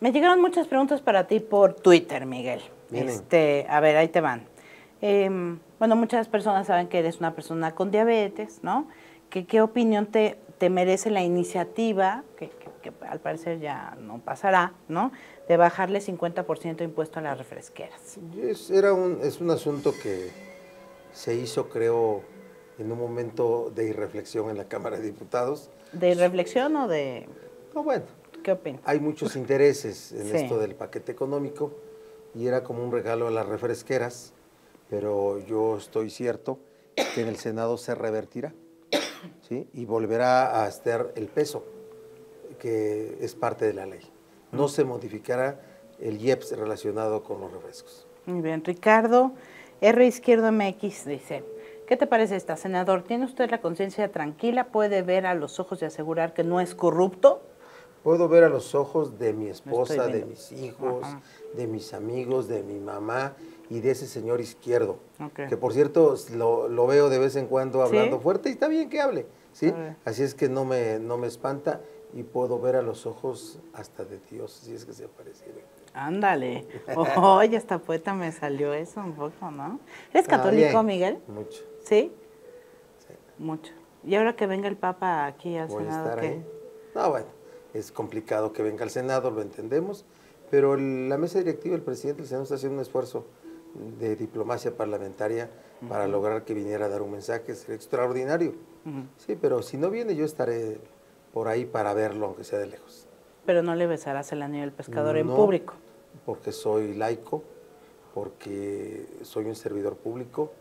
Me llegaron muchas preguntas para ti por Twitter, Miguel. Este, a ver, ahí te van. Em, bueno, muchas personas saben que eres una persona con diabetes, ¿no? ¿Qué, qué opinión te, te merece la iniciativa, que, que, al parecer ya no pasará, ¿no? De bajarle 50% impuesto a las refresqueras. Es, era un, es un asunto que se hizo, creo, en un momento de irreflexión en la Cámara de Diputados. ¿De irreflexión o de...? No, bueno. ¿Qué opinas? Hay muchos intereses en esto del paquete económico y era como un regalo a las refresqueras, pero yo estoy cierto que en el Senado se revertirá ¿sí? y volverá a estar el peso, que es parte de la ley. No se modificará el IEPS relacionado con los refrescos. Muy bien, Ricardo R. Izquierdo MX dice, ¿qué te parece esta, senador? ¿Tiene usted la conciencia tranquila? ¿Puede ver a los ojos y asegurar que no es corrupto? Puedo ver a los ojos de mi esposa, de mis hijos, de mis amigos, de mi mamá y de ese señor izquierdo. Que por cierto, lo, veo de vez en cuando hablando fuerte y está bien que hable. ¿sí? Así es que no me, no me espanta y puedo ver a los ojos hasta de Dios, si es que se apareciera. Ándale. Oye, hasta poeta me salió eso un poco, ¿no? ¿Eres católico, Miguel? Mucho. ¿Sí? Sí. Mucho. ¿Y ahora que venga el Papa aquí al Senado, qué? No, bueno, es complicado que venga al Senado, lo entendemos, pero la mesa directiva, el presidente del Senado está haciendo un esfuerzo de diplomacia parlamentaria para lograr que viniera a dar un mensaje extraordinario. Sí, pero si no viene yo estaré por ahí para verlo, aunque sea de lejos. Pero no le besarás el anillo del pescador en público porque soy laico, porque soy un servidor público,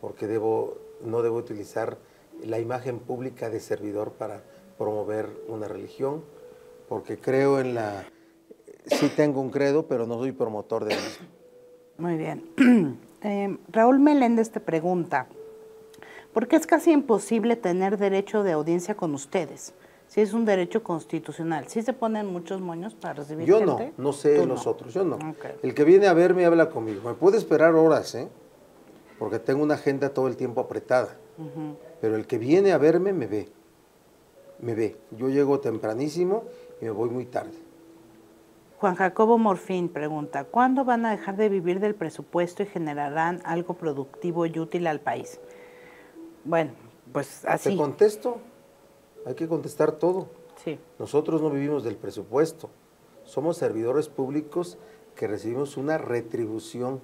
porque debo, no debo utilizar la imagen pública de servidor para promover una religión, porque creo en la... Sí tengo un credo, pero no soy promotor de mismo. Muy bien. Eh, Raúl Meléndez te pregunta, ¿por qué es casi imposible tener derecho de audiencia con ustedes? si es un derecho constitucional. ¿Sí se ponen muchos moños para recibir Yo no, no sé los otros, yo no. El que viene a verme habla conmigo. Me puede esperar horas, ¿eh? Porque tengo una agenda todo el tiempo apretada. Pero el que viene a verme me ve. Me ve. Yo llego tempranísimo y me voy muy tarde. Juan Jacobo Morfín pregunta, ¿cuándo van a dejar de vivir del presupuesto y generarán algo productivo y útil al país? Bueno, pues así. ¿Te contesto? hay que contestar todo. Sí. Nosotros no vivimos del presupuesto, somos servidores públicos que recibimos una retribución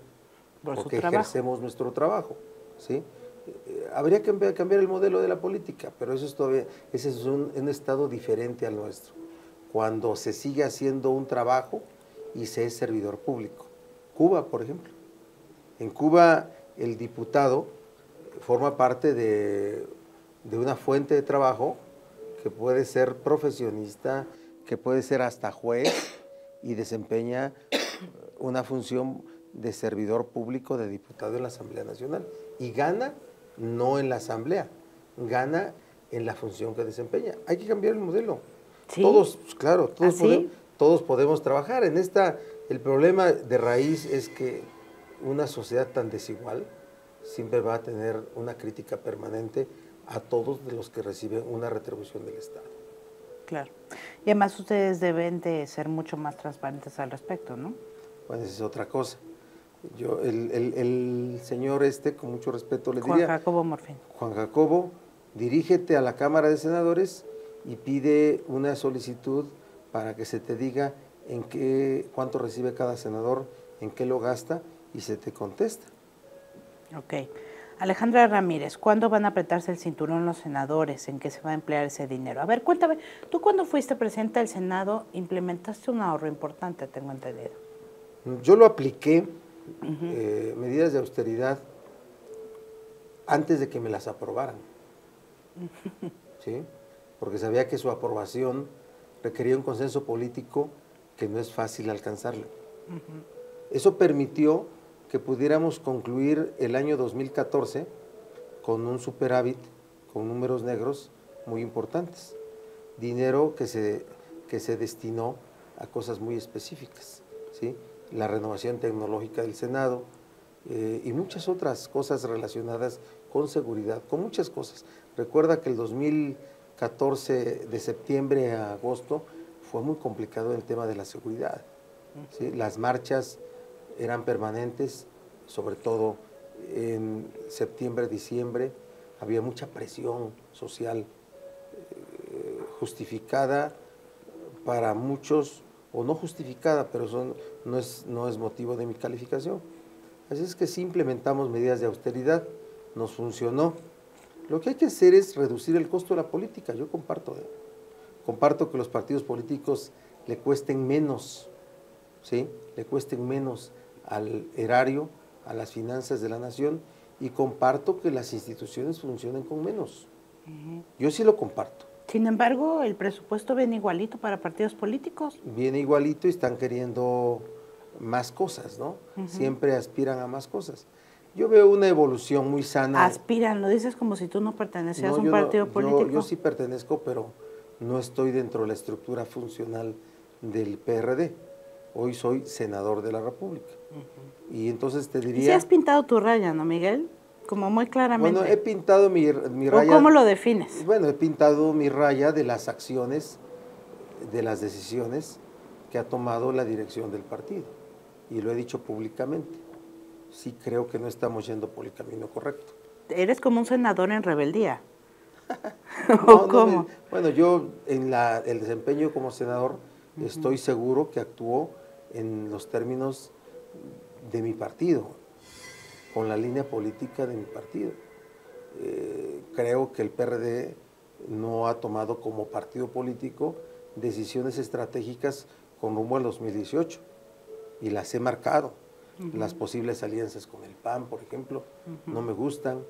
porque ejercemos nuestro trabajo. ¿sí? Eh, habría que cambiar el modelo de la política, pero eso es todavía, ese es un, un estado diferente al nuestro. Cuando se sigue haciendo un trabajo y se es servidor público. Cuba, por ejemplo. En Cuba el diputado forma parte de, de una fuente de trabajo que puede ser profesionista, que puede ser hasta juez y desempeña una función de servidor público de diputado en la Asamblea Nacional. Y gana no en la Asamblea, gana en la función que desempeña. Hay que cambiar el modelo. Todos, pues, claro, todos, ¿Ah, podemos, todos podemos trabajar. En esta, el problema de raíz es que una sociedad tan desigual siempre va a tener una crítica permanente a todos de los que reciben una retribución del Estado. Claro. Y además ustedes deben de ser mucho más transparentes al respecto, ¿no? Pues es otra cosa. Yo, el, señor este, con mucho respeto le diría... Juan Jacobo Morfín. Juan Jacobo, dirígete a la Cámara de Senadores y pide una solicitud para que se te diga en qué, cuánto recibe cada senador, en qué lo gasta y se te contesta. Ok. Alejandra Ramírez, ¿cuándo van a apretarse el cinturón los senadores? ¿En qué se va a emplear ese dinero? A ver, cuéntame, tú cuando fuiste presidente del Senado implementaste un ahorro importante, tengo entendido. Yo lo apliqué, eh, medidas de austeridad, antes de que me las aprobaran. ¿Sí? Porque sabía que su aprobación requería un consenso político que no es fácil alcanzarlo. Eso permitió que pudiéramos concluir el año 2014 con un superávit, con números negros muy importantes. Dinero que se, que se destinó a cosas muy específicas, ¿sí? la renovación tecnológica del Senado eh, y muchas otras cosas relacionadas con seguridad, con muchas cosas. Recuerda que el 2014 de septiembre a agosto fue muy complicado el tema de la seguridad. Las marchas eran permanentes, sobre todo en septiembre, diciembre, había mucha presión social eh, justificada para muchos, o no justificada, pero son, no, es, no es motivo de mi calificación. Así es que sí implementamos medidas de austeridad, nos funcionó. Lo que hay que hacer es reducir el costo de la política, yo comparto, ¿eh? comparto que los partidos políticos le cuesten menos, ¿sí? le cuesten menos al erario, a las finanzas de la nación, y comparto que las instituciones funcionen con menos. Yo sí lo comparto. Sin embargo, el presupuesto viene igualito para partidos políticos. Viene igualito y están queriendo más cosas, ¿no? Siempre aspiran a más cosas. Yo veo una evolución muy sana. Aspiran, lo dices como si tú no pertenecieras a un partido político. Yo, yo, sí pertenezco, pero no estoy dentro de la estructura funcional del PRD. Hoy soy senador de la República. Y entonces te diría... ¿Y has pintado tu raya, no, Miguel? Como muy claramente. Bueno, he pintado mi, mi raya... ¿O cómo lo defines? Bueno, he pintado mi raya de las acciones, de las decisiones que ha tomado la dirección del partido. Y lo he dicho públicamente. Sí creo que no estamos yendo por el camino correcto. Eres como un senador en rebeldía. ¿O cómo? bueno, yo en la, el desempeño como senador estoy seguro que actuó en los términos de mi partido, con la línea política de mi partido. Eh, creo que el PRD no ha tomado como partido político decisiones estratégicas con rumbo al 2018 y las he marcado. Las posibles alianzas con el PAN, por ejemplo, no me gustan.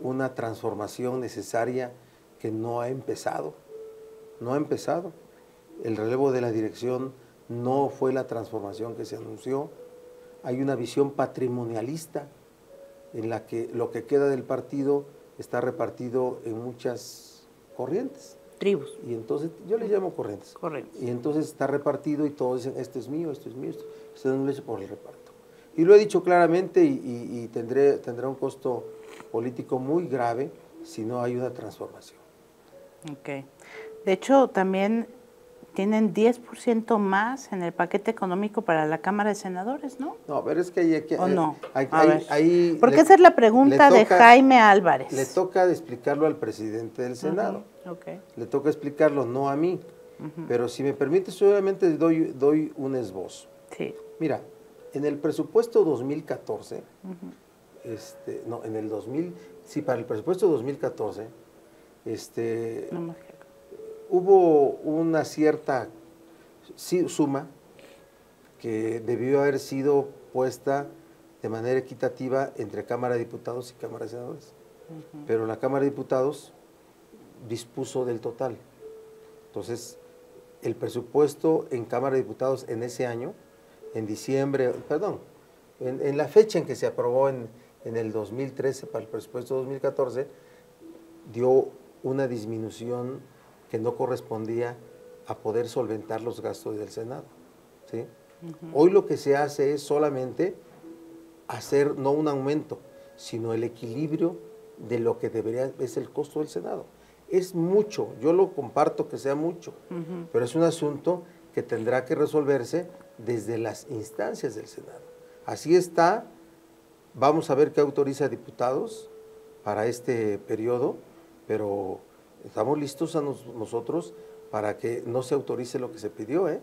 Una transformación necesaria que no ha empezado. No ha empezado. El relevo de la dirección no fue la transformación que se anunció. Hay una visión patrimonialista en la que lo que queda del partido está repartido en muchas corrientes. Tribus. Y entonces, yo le llamo corrientes. Corrientes. Y entonces está repartido y todos dicen, esto es mío, esto es mío, esto, esto no lo por el reparto. Y lo he dicho claramente y, tendré, tendrá un costo político muy grave si no hay una transformación. Ok. De hecho, también tienen 10% más en el paquete económico para la Cámara de Senadores, ¿no? No, pero es que hay que... ¿O no? Hay, Porque esa es la pregunta de Jaime Álvarez. Le toca explicarlo al presidente del Senado. Le toca explicarlo, no a mí. Pero si me permite, solamente doy, doy un esbozo. Sí. Mira, en el presupuesto 2014, este, no, en el 2000, sí, para el presupuesto 2014, este, no hubo una cierta suma que debió haber sido puesta de manera equitativa entre Cámara de Diputados y Cámara de Senadores. Pero la Cámara de Diputados dispuso del total. Entonces, el presupuesto en Cámara de Diputados en ese año, en diciembre, perdón, en, la fecha en que se aprobó en, en el 2013 para el presupuesto 2014, dio una disminución que no correspondía a poder solventar los gastos del Senado. ¿sí? Hoy lo que se hace es solamente hacer no un aumento, sino el equilibrio de lo que debería es el costo del Senado. Es mucho, yo lo comparto que sea mucho, pero es un asunto que tendrá que resolverse desde las instancias del Senado. Así está, vamos a ver qué autoriza diputados para este periodo, pero Estamos listos a nosotros para que no se autorice lo que se pidió. ¿eh?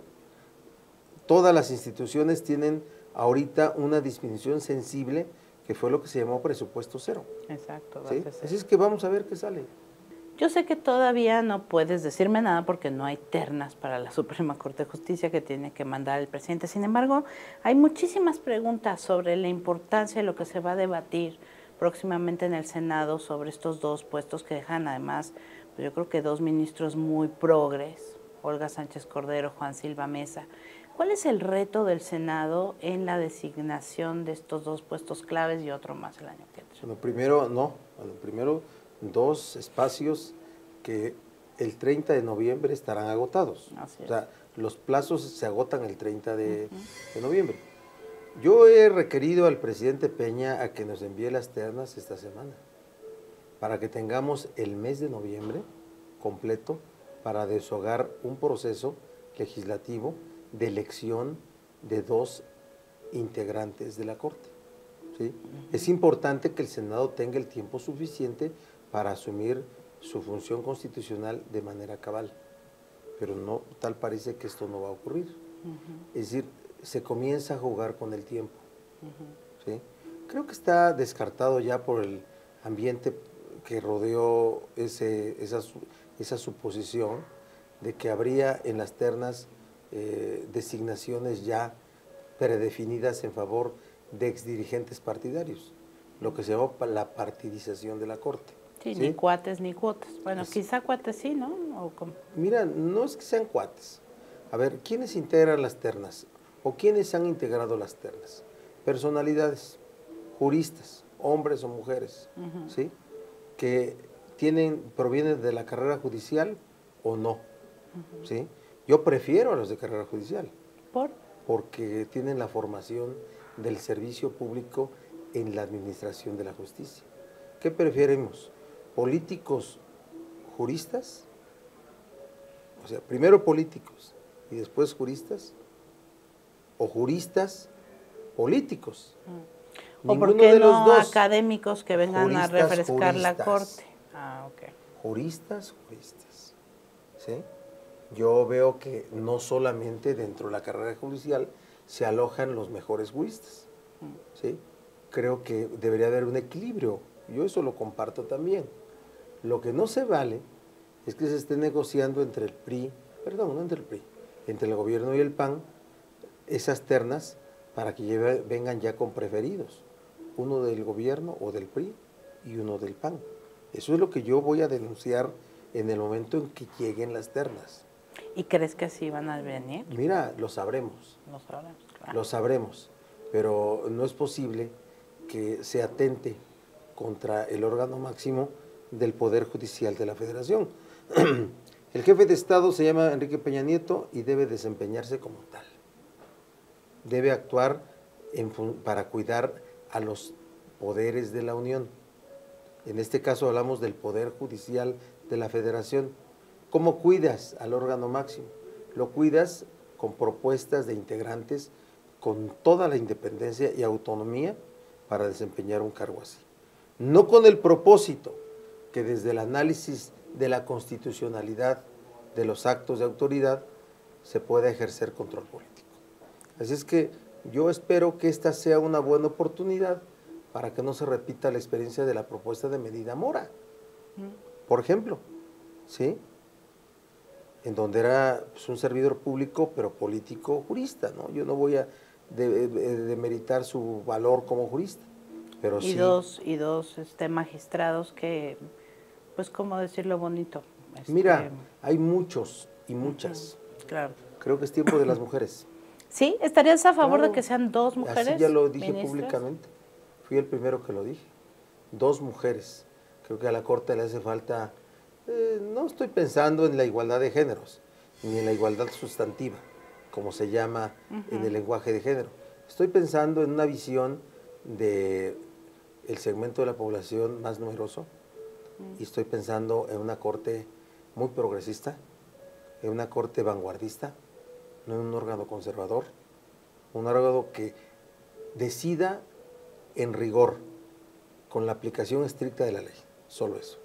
Todas las instituciones tienen ahorita una disminución sensible que fue lo que se llamó presupuesto cero. Exacto. Así es que vamos a ver qué sale. Yo sé que todavía no puedes decirme nada porque no hay ternas para la Suprema Corte de Justicia que tiene que mandar el presidente. Sin embargo, hay muchísimas preguntas sobre la importancia de lo que se va a debatir próximamente en el Senado sobre estos dos puestos que dejan además pues yo creo que dos ministros muy progres, Olga Sánchez Cordero, Juan Silva Mesa. ¿Cuál es el reto del Senado en la designación de estos dos puestos claves y otro más el año que entra? Bueno, primero, no, bueno, primero dos espacios que el 30 de noviembre estarán agotados. o sea, los plazos se agotan el 30 de, de noviembre. Yo he requerido al presidente Peña a que nos envíe las ternas esta semana para que tengamos el mes de noviembre completo para deshogar un proceso legislativo de elección de dos integrantes de la Corte. ¿sí? Es importante que el Senado tenga el tiempo suficiente para asumir su función constitucional de manera cabal, pero no tal parece que esto no va a ocurrir. Es decir, se comienza a jugar con el tiempo. ¿sí? Creo que está descartado ya por el ambiente que rodeó ese, esa, esa suposición de que habría en las ternas eh, designaciones ya predefinidas en favor de exdirigentes partidarios, lo que se llama la partidización de la Corte. Sí, ni cuates ni cuotas. Bueno, quizá cuates sí, ¿no? Mira, no es que sean cuates. A ver, ¿quiénes integran las ternas? ¿O quiénes han integrado las ternas? Personalidades, juristas, hombres o mujeres, ¿sí? Que tienen, provienen de la carrera judicial o no, ¿sí? Yo prefiero a los de carrera judicial. ¿Por? Porque tienen la formación del servicio público en la administración de la justicia. ¿Qué preferimos? ¿Políticos juristas? O sea, primero políticos y después juristas. ¿O juristas políticos? Mm. ¿O por qué no académicos que vengan a refrescar la corte? Ah, ok. Juristas, juristas. ¿Sí? yo veo que no solamente dentro de la carrera judicial se alojan los mejores juristas. ¿sí? Creo que debería haber un equilibrio. Yo eso lo comparto también. Lo que no se vale es que se esté negociando entre el PRI, perdón, no entre el PRI, entre el gobierno y el PAN, esas ternas para que vengan ya con preferidos, uno del gobierno o del PRI y uno del PAN. Eso es lo que yo voy a denunciar en el momento en que lleguen las ternas. ¿Y crees que así van a venir? Mira, lo sabremos. Lo sabremos, claro. Lo sabremos, pero no es posible que se atente contra el órgano máximo del Poder Judicial de la Federación. El jefe de Estado se llama Enrique Peña Nieto y debe desempeñarse como tal. Debe actuar para cuidar a los poderes de la Unión. En este caso hablamos del Poder Judicial de la Federación ¿Cómo cuidas al órgano máximo? Lo cuidas con propuestas de integrantes con toda la independencia y autonomía para desempeñar un cargo así. No con el propósito que desde el análisis de la constitucionalidad de los actos de autoridad se pueda ejercer control político. Así es que yo espero que esta sea una buena oportunidad para que no se repita la experiencia de la propuesta de Medida Mora. Por ejemplo, ¿sí? en donde era pues, un servidor público, pero político jurista, ¿no? Yo no voy a demeritar su valor como jurista, pero y Dos, y dos este, magistrados que, pues, ¿cómo decirlo bonito? Este, Mira, hay muchos y muchas. Claro. Creo que es tiempo de las mujeres. ¿Sí? ¿Estarías a favor de que sean dos mujeres? Así ya lo dije públicamente. Fui el primero que lo dije. Dos mujeres. Creo que a la Corte le hace falta eh, no estoy pensando en la igualdad de géneros, ni en la igualdad sustantiva, como se llama en el lenguaje de género. Estoy pensando en una visión de el segmento de la población más numeroso y estoy pensando en una corte muy progresista, en una corte vanguardista, no en un órgano conservador, un órgano que decida en rigor, con la aplicación estricta de la ley, solo eso.